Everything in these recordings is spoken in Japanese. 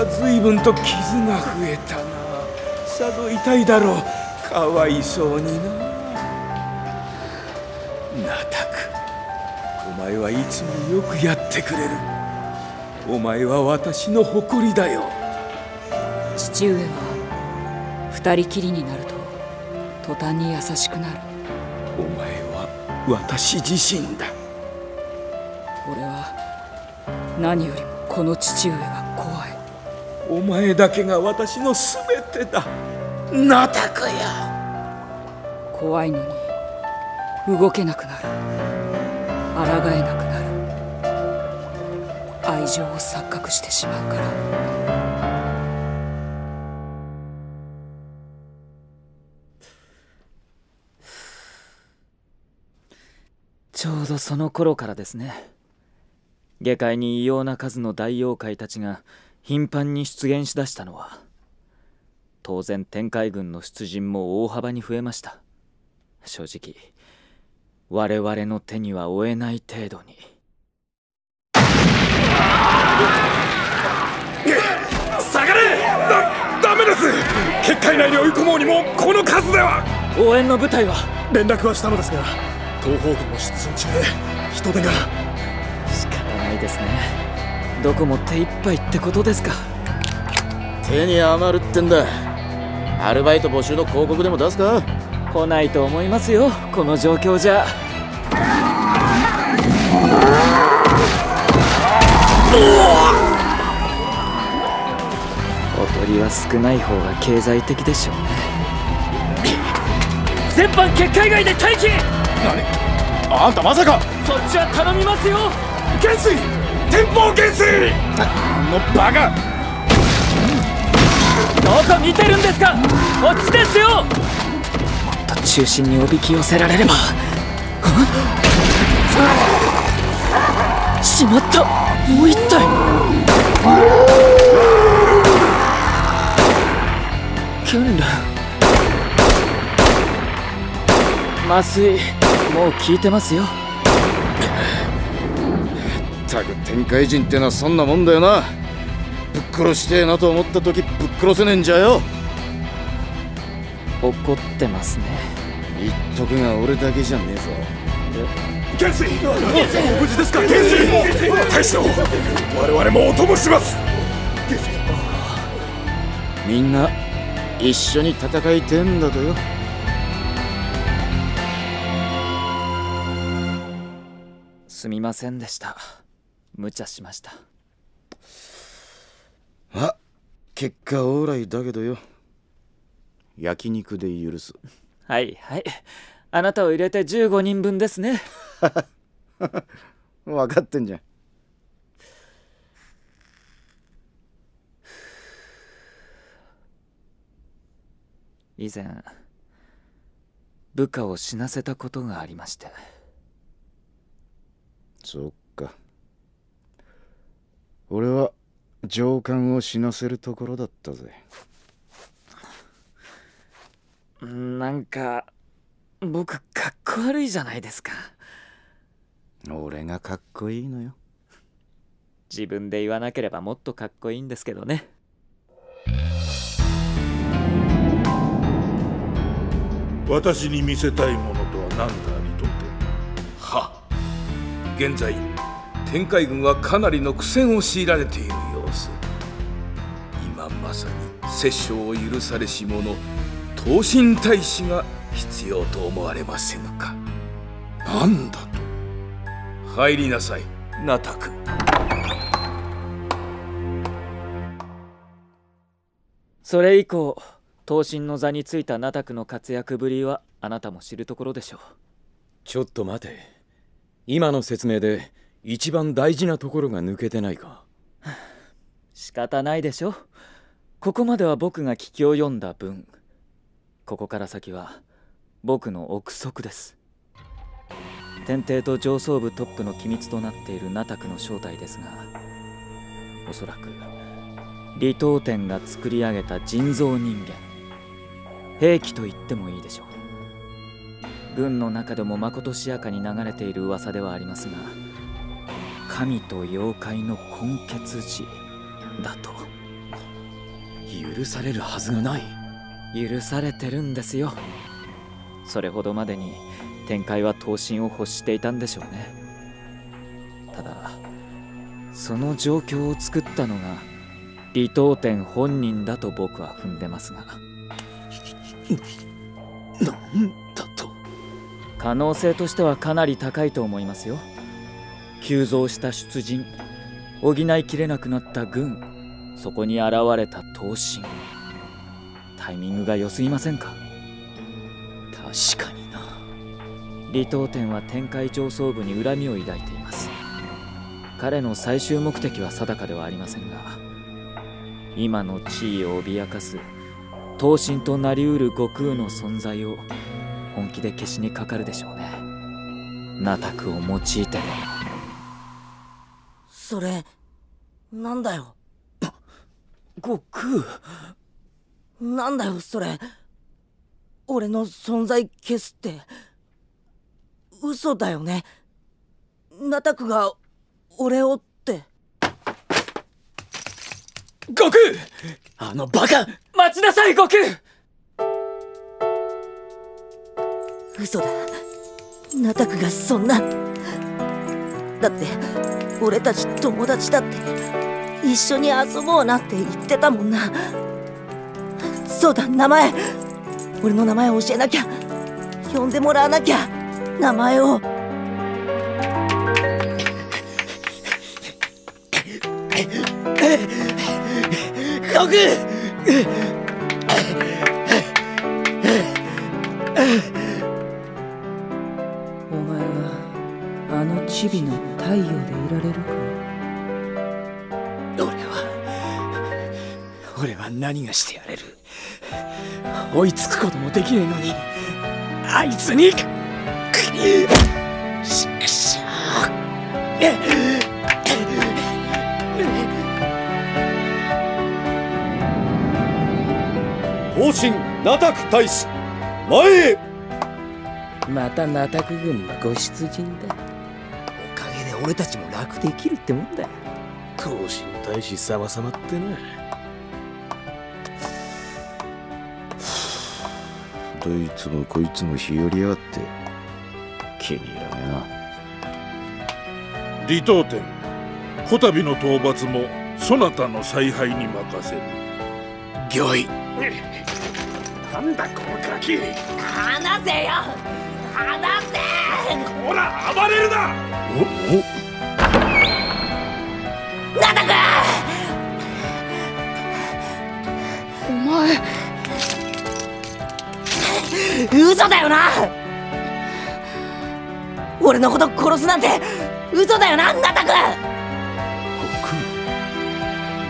が随分と傷が増えたな。さぞ痛いだろう。かわいそうにな。ナタクお前はいつもよくやってくれる。お前は私の誇りだよ。父上は二人きりになると途端に優しくなる。お前は私自身だ。俺は何よりもこの父上が怖いお前だけが私の全てだ。ナタクや。怖いのに動けなくなる。抗えなくなる。愛情を錯覚してしまうから。ちょうどその頃からですね。下界に異様な数の大妖怪たちが頻繁に出現しだしたのは当然天海軍の出陣も大幅に増えました。正直我々の手には負えない程度に。下がれ!だダメです!結界内に追い込もうにもこの数では!応援の部隊は連絡はしたのですが東方軍の出陣中で人手が。仕方ないですねどこも手一杯ってことですか。手に余るってんだ。アルバイト募集の広告でも出すか。来ないと思いますよこの状況じゃ。おとりは少ない方が経済的でしょうね。全般結界外で待機。何？あんたまさか。そっちは頼みますよ。元帥天保元帥。あのバカ。どこ見てるんですか？こっちですよ。もっと中心におびき寄せられれば。しまった。もう一体。訓練。麻酔もう効いてますよったく天界人ってのはそんなもんだよな。ぶっ殺してえなと思った時ぶっ殺せねえんじゃよ。怒ってますね。言っとくが俺だけじゃねえぞ。元帥無事ですか？元帥大将！我々もお供します！みんな一緒に戦いてえんだとよ。すみませんでした無茶しました。あ結果オーライだけどよ。焼肉で許す。はいはい。あなたを入れて15人分ですね。分かってんじゃん。以前部下を死なせたことがありまして。そっか俺は上官を死なせるところだったぜ。なんか僕かっこ悪いじゃないですか。俺がかっこいいのよ。自分で言わなければもっとかっこいいんですけどね。私に見せたいものとは何だリトテ？は現在天海軍はかなりの苦戦を強いられている様子。今まさに殺生を許されし者東進大使が必要と思われませぬか。なんだと。入りなさいナタク。それ以降東進の座についたナタクの活躍ぶりはあなたも知るところでしょう。ちょっと待て。今の説明で一番大事なところが抜けてないか。仕方ないでしょ。ここまでは僕が聞きを読んだ分。ここから先は僕の憶測です。天帝と上層部トップの機密となっているナタクの正体ですがおそらく李東天が作り上げた人造人間。兵器と言ってもいいでしょう。軍の中でもまことしやかに流れている噂ではありますが神と妖怪の根血児だと。許されるはずがない。許されてるんですよ。それほどまでに展開は闘神を欲していたんでしょうね。ただその状況を作ったのが李東天本人だと僕は踏んでますが。なんだと。可能性としてはかなり高いと思いますよ急増した出陣。補いきれなくなった軍。そこに現れた闘神タイミングが良すぎませんか？確かにな。李東天は天界上層部に恨みを抱いています。彼の最終目的は定かではありませんが今の地位を脅かす闘神となりうる悟空の存在を本気で消しにかかるでしょうね。ナタクを用いてでも。それ。なんだよ。悟空。なんだよそれ。俺の存在消すって。嘘だよね。ナタクが俺をって。悟空！あのバカ！待ちなさい悟空！嘘だ。ナタクがそんな。だって俺たち友達だって一緒に遊ぼうなって言ってたもんな。そうだ名前。俺の名前教えなきゃ。呼んでもらわなきゃ。名前を。悟空られるか？俺は俺は何がしてやれる？追いつくこともできねえのにあいつにしくし方針ナタク大使前へまたナタク軍のご出陣だ俺たちも楽できるってもんだ闘神大使様様ってなどいつもこいつも日和やがって。気に入らねえな。李東天こたびの討伐もそなたの采配に任せる。御意。なんだこのガキ。離せよ。離せほら暴れるな！ナタクお前。嘘だよな！俺のこと殺すなんて嘘だよなナタク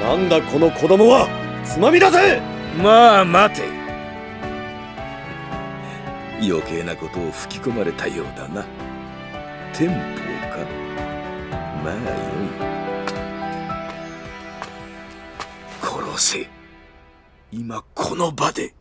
なんだこの子供は？つまみ出せ！まあ待て。余計なことを吹き込まれたようだなテンポかまあよい。殺せ。今この場で。